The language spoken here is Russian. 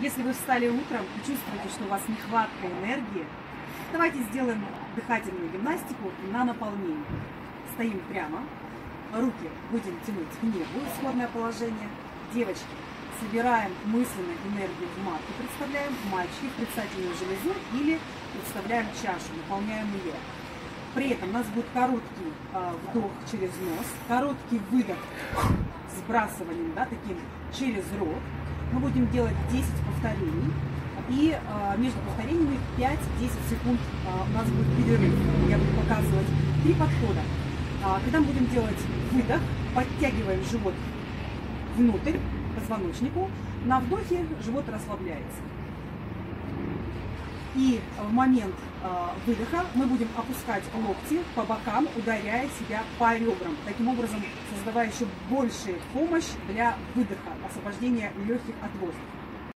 Если вы встали утром и чувствуете, что у вас нехватка энергии, давайте сделаем дыхательную гимнастику на наполнение. Стоим прямо, руки будем тянуть к небу, исходное положение. Девочки, собираем мысленную энергию в матку, представляем мальчики предстательную железу или представляем чашу, наполняем ее. При этом у нас будет короткий э, вдох через нос, короткий выдох сбрасыванием, да, таким через рот. Мы будем делать 10 повторений. И э, между повторениями 5-10 секунд э, у нас будет перерыв. Я буду показывать три подхода. А, когда мы будем делать выдох, подтягиваем живот внутрь, позвоночнику. На вдохе живот расслабляется. И в момент э, выдоха мы будем опускать локти по бокам, ударяя себя по ребрам. Таким образом, создавая еще большую помощь для выдоха, освобождения легких от воздуха.